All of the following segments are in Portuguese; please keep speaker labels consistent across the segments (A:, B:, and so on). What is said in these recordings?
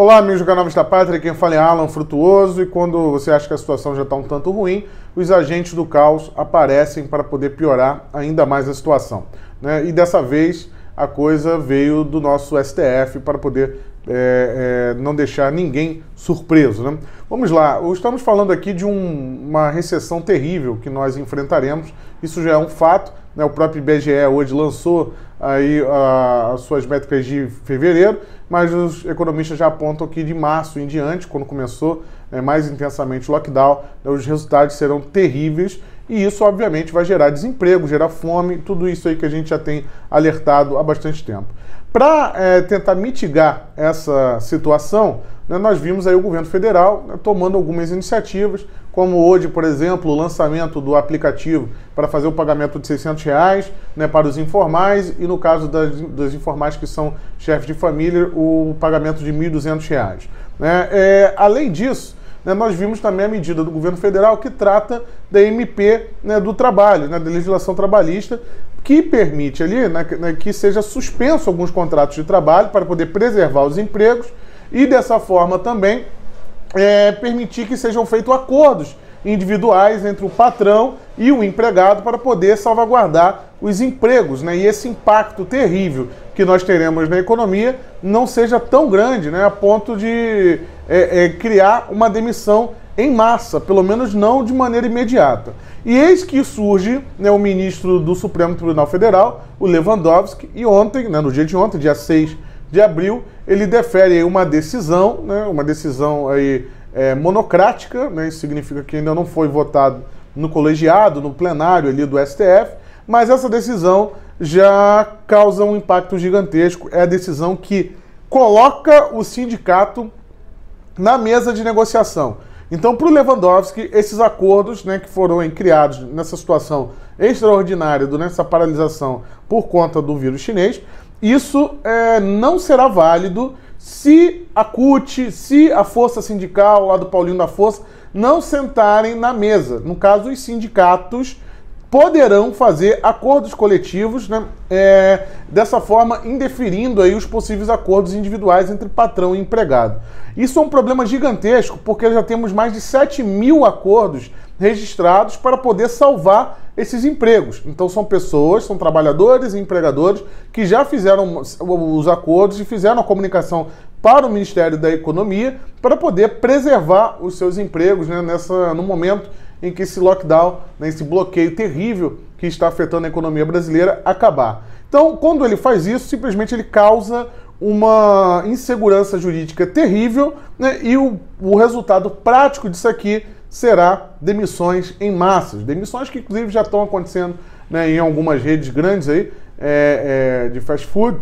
A: Olá, amigos do canal Vista Pátria, quem fala é Alan Frutuoso e quando você acha que a situação já está um tanto ruim, os agentes do caos aparecem para poder piorar ainda mais a situação. Né? E dessa vez a coisa veio do nosso STF para poder é, é, não deixar ninguém surpreso. Né? Vamos lá, estamos falando aqui de um, uma recessão terrível que nós enfrentaremos, isso já é um fato, né? o próprio IBGE hoje lançou aí as suas métricas de fevereiro, mas os economistas já apontam que de março em diante, quando começou é, mais intensamente o lockdown, né, os resultados serão terríveis e isso, obviamente, vai gerar desemprego, gerar fome, tudo isso aí que a gente já tem alertado há bastante tempo. Para é, tentar mitigar essa situação, né, nós vimos aí o governo federal né, tomando algumas iniciativas, como hoje, por exemplo, o lançamento do aplicativo para fazer o pagamento de 600 reais né, para os informais e, no caso das, das informais que são chefes de família, o pagamento de 1.200 reais. Né? É, além disso, né, nós vimos também a medida do governo federal que trata da MP né, do trabalho, né, da legislação trabalhista, que permite ali né, né, que seja suspenso alguns contratos de trabalho para poder preservar os empregos e dessa forma também é, permitir que sejam feitos acordos individuais entre o patrão e o empregado para poder salvaguardar os empregos, né? E esse impacto terrível que nós teremos na economia não seja tão grande, né? A ponto de é, é, criar uma demissão em massa, pelo menos não de maneira imediata. E eis que surge né, o ministro do Supremo Tribunal Federal, o Lewandowski, e ontem, né, no dia de ontem, dia 6 de abril, ele defere uma decisão, né, uma decisão aí, é, monocrática, né, isso significa que ainda não foi votado no colegiado, no plenário ali do STF, mas essa decisão já causa um impacto gigantesco. É a decisão que coloca o sindicato na mesa de negociação. Então, para o Lewandowski, esses acordos né, que foram criados nessa situação extraordinária, durante essa paralisação por conta do vírus chinês, isso é, não será válido se a CUT, se a força sindical lá do Paulinho da Força não sentarem na mesa. No caso, os sindicatos poderão fazer acordos coletivos, né, é, dessa forma indeferindo aí os possíveis acordos individuais entre patrão e empregado. Isso é um problema gigantesco, porque já temos mais de 7 mil acordos registrados para poder salvar esses empregos. Então são pessoas, são trabalhadores e empregadores que já fizeram os acordos e fizeram a comunicação para o Ministério da Economia para poder preservar os seus empregos né, nessa, no momento em que esse lockdown, né, esse bloqueio terrível que está afetando a economia brasileira acabar. Então, quando ele faz isso, simplesmente ele causa uma insegurança jurídica terrível né, e o, o resultado prático disso aqui será demissões em massas. Demissões que, inclusive, já estão acontecendo né, em algumas redes grandes aí, é, é, de fast food,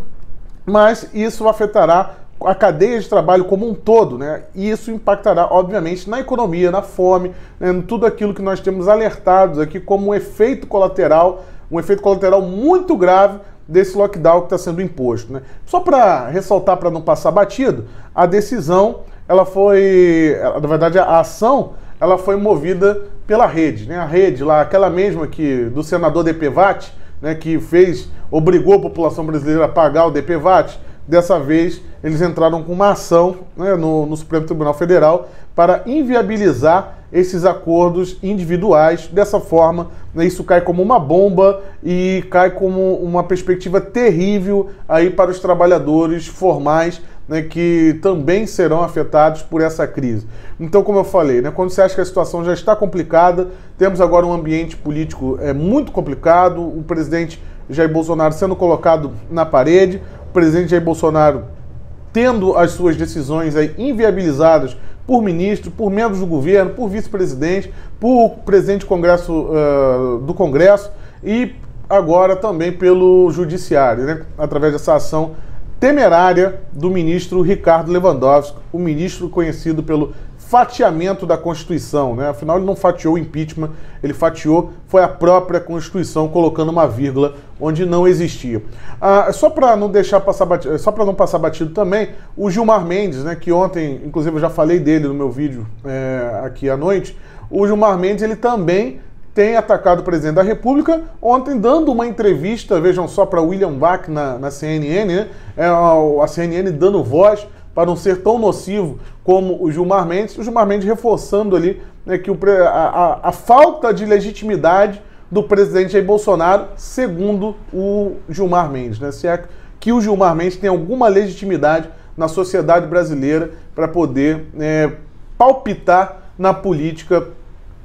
A: mas isso afetará a cadeia de trabalho como um todo, né? E isso impactará, obviamente, na economia, na fome, né? em tudo aquilo que nós temos alertados aqui como um efeito colateral, um efeito colateral muito grave desse lockdown que está sendo imposto. Né? Só para ressaltar, para não passar batido, a decisão, ela foi, na verdade, a ação, ela foi movida pela rede, né? A rede lá, aquela mesma que do senador DPVAT, né? Que fez, obrigou a população brasileira a pagar o DPVAT Dessa vez, eles entraram com uma ação né, no, no Supremo Tribunal Federal para inviabilizar esses acordos individuais. Dessa forma, né, isso cai como uma bomba e cai como uma perspectiva terrível aí para os trabalhadores formais né, que também serão afetados por essa crise. Então, como eu falei, né, quando você acha que a situação já está complicada, temos agora um ambiente político é, muito complicado, o presidente Jair Bolsonaro sendo colocado na parede, presidente Jair Bolsonaro tendo as suas decisões aí inviabilizadas por ministro, por membros do governo, por vice-presidente, por presidente do Congresso, uh, do Congresso e agora também pelo Judiciário, né? através dessa ação temerária do ministro Ricardo Lewandowski, o ministro conhecido pelo fatiamento da Constituição, né? Afinal, ele não fatiou o impeachment, ele fatiou foi a própria Constituição colocando uma vírgula onde não existia. Ah, só para não deixar passar batido, só para não passar batido também, o Gilmar Mendes, né? Que ontem, inclusive, eu já falei dele no meu vídeo é, aqui à noite. O Gilmar Mendes ele também tem atacado o presidente da República, ontem dando uma entrevista, vejam só, para William Bach na, na CNN, né? É, a CNN dando voz para não ser tão nocivo como o Gilmar Mendes. O Gilmar Mendes reforçando ali né, que o, a, a, a falta de legitimidade do presidente Jair Bolsonaro, segundo o Gilmar Mendes. Né? Se é que o Gilmar Mendes tem alguma legitimidade na sociedade brasileira para poder é, palpitar na política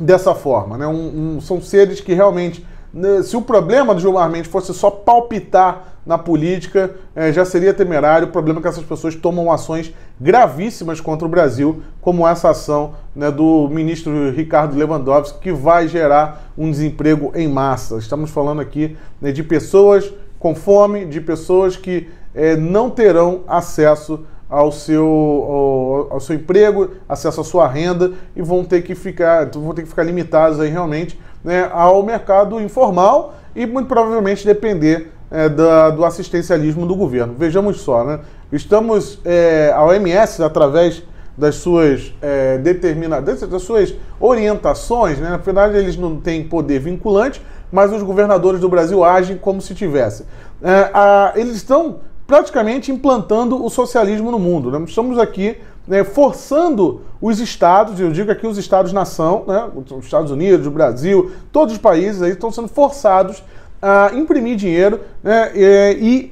A: dessa forma. Né? Um, um, são seres que realmente, né, se o problema do Gilmar Mendes fosse só palpitar na política, é, já seria temerário. O problema é que essas pessoas tomam ações gravíssimas contra o Brasil, como essa ação né, do ministro Ricardo Lewandowski, que vai gerar um desemprego em massa. Estamos falando aqui né, de pessoas com fome, de pessoas que é, não terão acesso ao seu, ao, ao, seu emprego, acesso à sua renda e vão ter que ficar, vão ter que ficar limitados aí realmente né, ao mercado informal e muito provavelmente depender é, da, do assistencialismo do governo. Vejamos só, né? Estamos, é, a OMS, através das suas é, determinadas, das suas orientações, né? na verdade eles não têm poder vinculante, mas os governadores do Brasil agem como se tivesse. É, eles estão praticamente implantando o socialismo no mundo. Né? Estamos aqui né, forçando os estados, eu digo aqui os estados-nação, né, os Estados Unidos, o Brasil, todos os países aí estão sendo forçados a imprimir dinheiro né, e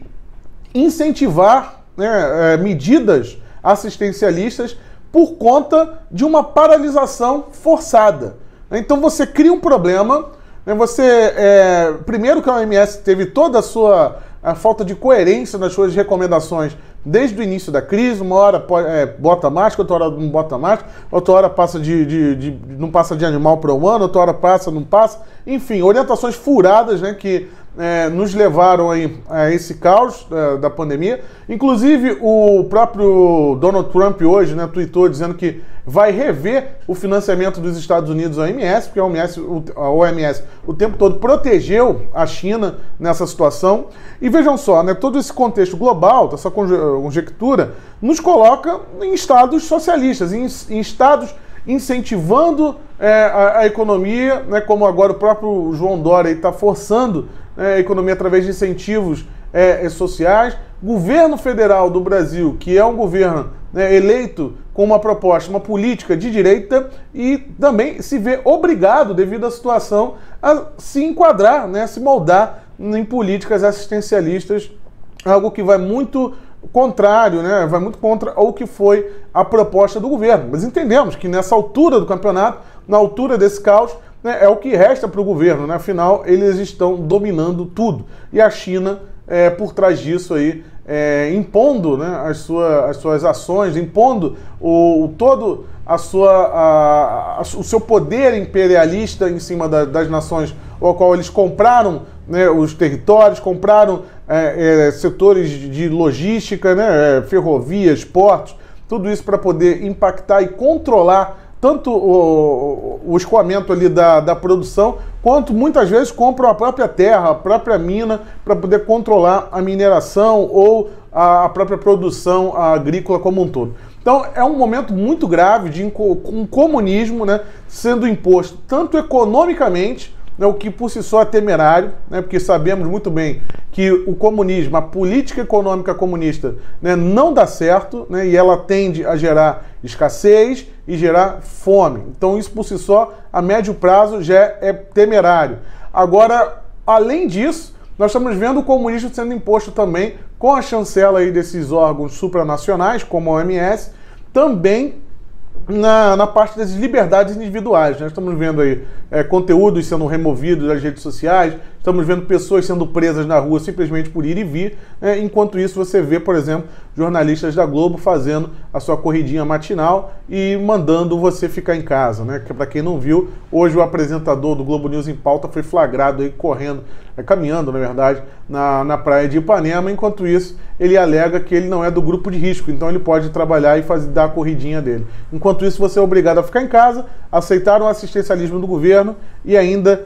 A: incentivar né, é, medidas assistencialistas por conta de uma paralisação forçada. Então você cria um problema né? Você, é, primeiro que a OMS teve toda a sua a falta de coerência nas suas recomendações desde o início da crise, uma hora é, bota máscara, outra hora não bota máscara, outra hora passa de, de, de não passa de animal para humano, outra hora passa, não passa. Enfim, orientações furadas né, que é, nos levaram aí a esse caos é, da pandemia. Inclusive, o próprio Donald Trump hoje né, tweetou dizendo que vai rever o financiamento dos Estados Unidos à OMS, porque a OMS, a OMS o tempo todo protegeu a China nessa situação. E vejam só, né, todo esse contexto global, essa conjectura, nos coloca em estados socialistas, em, em estados incentivando é, a, a, economia, né, como agora o próprio João Dória está forçando é, economia através de incentivos é, é, sociais. Governo federal do Brasil, que é um governo né, eleito com uma proposta, uma política de direita e também se vê obrigado, devido à situação, a se enquadrar, né, se moldar em políticas assistencialistas, algo que vai muito contrário, né? vai muito contra o que foi a proposta do governo. Mas entendemos que nessa altura do campeonato, na altura desse caos, né, é o que resta para o governo. Né? Afinal, eles estão dominando tudo. E a China, é, por trás disso aí, é, impondo né, as, sua, as suas ações, impondo o, o todo a sua, a, a, o seu poder imperialista em cima da, das nações ao qual eles compraram né, os territórios, compraram é, é, setores de logística, né, é, ferrovias, portos, tudo isso para poder impactar e controlar tanto o, o escoamento ali da, da produção, quanto muitas vezes compram a própria terra, a própria mina, para poder controlar a mineração ou a, a, própria produção agrícola como um todo. Então é um momento muito grave de um comunismo né, sendo imposto tanto economicamente né, o que por si só é temerário, né, porque sabemos muito bem que o comunismo, a política econômica comunista, né, não dá certo né, e ela tende a gerar escassez e gerar fome. Então, isso por si só, a médio prazo, já é temerário. Agora, além disso, nós estamos vendo o comunismo sendo imposto também com a chancela aí desses órgãos supranacionais, como a OMS, também na, na parte das liberdades individuais. Nós né? estamos vendo aí é, conteúdos sendo removidos das redes sociais, estamos vendo pessoas sendo presas na rua simplesmente por ir e vir. É, enquanto isso, você vê, por exemplo, jornalistas da Globo fazendo a sua corridinha matinal e mandando você ficar em casa. Né? Que, Para quem não viu, hoje o apresentador do Globo News em pauta foi flagrado aí correndo, é, caminhando, na verdade, na, na praia de Ipanema. Enquanto isso, ele alega que ele não é do grupo de risco, então ele pode trabalhar e fazer, dar a corridinha dele. Enquanto isso, você é obrigado a ficar em casa, aceitar o assistencialismo do governo e ainda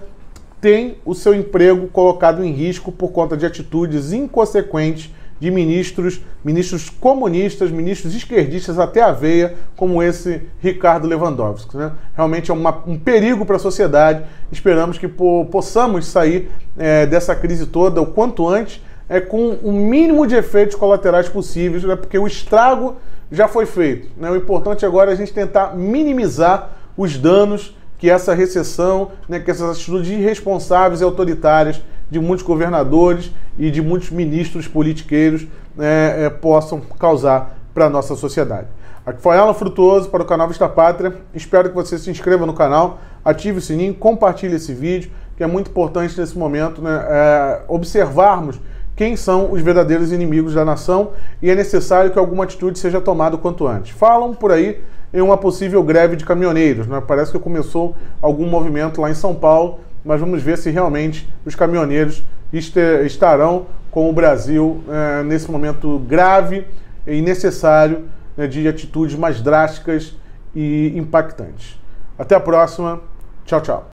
A: tem o seu emprego colocado em risco por conta de atitudes inconsequentes de ministros, ministros comunistas, ministros esquerdistas até a veia, como esse Ricardo Lewandowski. Né? Realmente é uma, um perigo para a sociedade. Esperamos que po possamos sair é, dessa crise toda o quanto antes é, com o mínimo de efeitos colaterais possíveis, né, porque o estrago já foi feito. Né? O importante agora é a gente tentar minimizar os danos que essa recessão, né, que essas atitudes irresponsáveis e autoritárias de muitos governadores e de muitos ministros politiqueiros né, é, possam causar para a nossa sociedade. Aqui foi Alan Frutuoso para o canal Vista Pátria. Espero que você se inscreva no canal, ative o sininho, compartilhe esse vídeo, que é muito importante nesse momento né, é, observarmos quem são os verdadeiros inimigos da nação e é necessário que alguma atitude seja tomada quanto antes. Falam por aí em uma possível greve de caminhoneiros, né? parece que começou algum movimento lá em São Paulo, mas vamos ver se realmente os caminhoneiros estarão com o Brasil é, nesse momento grave e necessário né, de atitudes mais drásticas e impactantes. Até a próxima. Tchau, tchau.